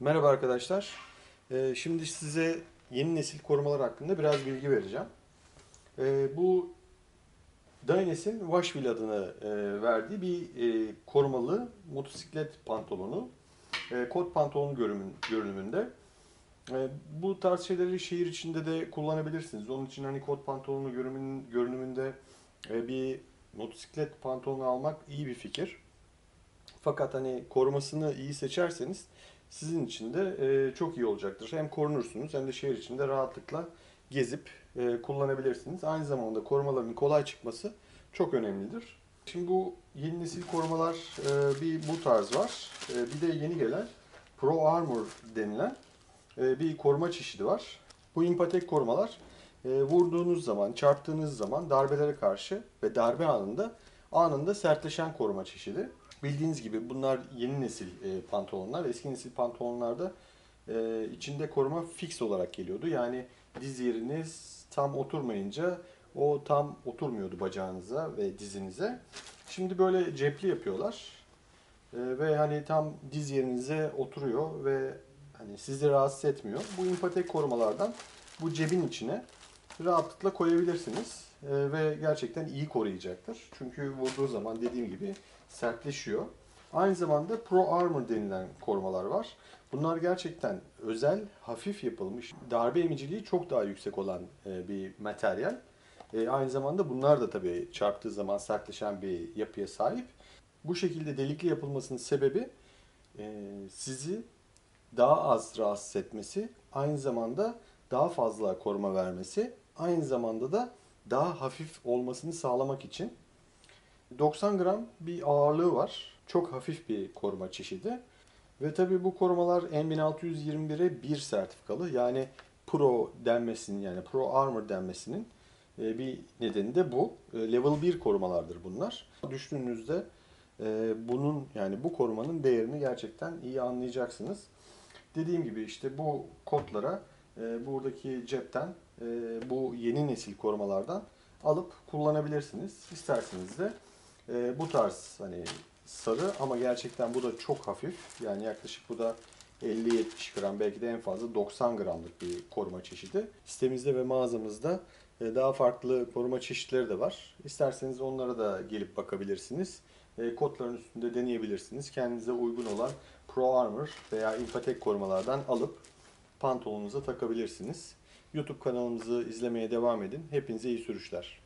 Merhaba arkadaşlar. Ee, şimdi size yeni nesil korumalar hakkında biraz bilgi vereceğim. Ee, bu Dynes'in Washville adını e, verdiği bir e, korumalı motosiklet pantolonu. E, kot pantolon görünümün, görünümünde. Bu tarz şeyleri şehir içinde de kullanabilirsiniz. Onun için hani kot pantolonu görünümün, görünümünde bir motosiklet pantolonu almak iyi bir fikir. Fakat hani korumasını iyi seçerseniz sizin için de e, çok iyi olacaktır. Hem korunursunuz hem de şehir içinde rahatlıkla gezip e, kullanabilirsiniz. Aynı zamanda korumaların kolay çıkması çok önemlidir. Şimdi bu yeni nesil korumalar e, bir bu tarz var. E, bir de yeni gelen Pro Armor denilen e, bir koruma çeşidi var. Bu impatek korumalar e, vurduğunuz zaman, çarptığınız zaman darbelere karşı ve darbe anında anında sertleşen koruma çeşidi. Bildiğiniz gibi bunlar yeni nesil e, pantolonlar. Eski nesil pantolonlarda e, içinde koruma fix olarak geliyordu. Yani diz yeriniz tam oturmayınca o tam oturmuyordu bacağınıza ve dizinize. Şimdi böyle cepli yapıyorlar. E, ve hani tam diz yerinize oturuyor ve hani sizi rahatsız etmiyor. Bu impatek korumalardan bu cebin içine rahatlıkla koyabilirsiniz. E, ve gerçekten iyi koruyacaktır. Çünkü vurduğu zaman dediğim gibi sertleşiyor. Aynı zamanda Pro Armor denilen korumalar var. Bunlar gerçekten özel, hafif yapılmış, darbe emiciliği çok daha yüksek olan e, bir materyal. E, Aynı zamanda bunlar da tabii çarptığı zaman sertleşen bir yapıya sahip. Bu şekilde delikli yapılmasının sebebi e, sizi daha az rahatsız etmesi, aynı zamanda daha fazla koruma vermesi, aynı zamanda da daha hafif olmasını sağlamak için 90 gram bir ağırlığı var. Çok hafif bir koruma çeşidi. Ve tabii bu korumalar N1621'e 1 sertifikalı. Yani Pro denmesinin yani Pro Armor denmesinin e, bir nedeni de bu. E, Level 1 korumalardır bunlar. Düştüğünüzde e, bunun yani bu korumanın değerini gerçekten iyi anlayacaksınız. Dediğim gibi işte bu kodlara e, buradaki cepten e, bu yeni nesil korumalardan alıp kullanabilirsiniz. İsterseniz de e, bu tarz hani sarı ama gerçekten bu da çok hafif. Yani yaklaşık bu da 50-70 gram belki de en fazla 90 gramlık bir koruma çeşidi. Sitemizde ve mağazamızda e, daha farklı koruma çeşitleri de var. İsterseniz onlara da gelip bakabilirsiniz. Kodların üstünde deneyebilirsiniz. Kendinize uygun olan Pro Armor veya Impatek korumalardan alıp pantolonunuza takabilirsiniz. YouTube kanalımızı izlemeye devam edin. Hepinize iyi sürüşler.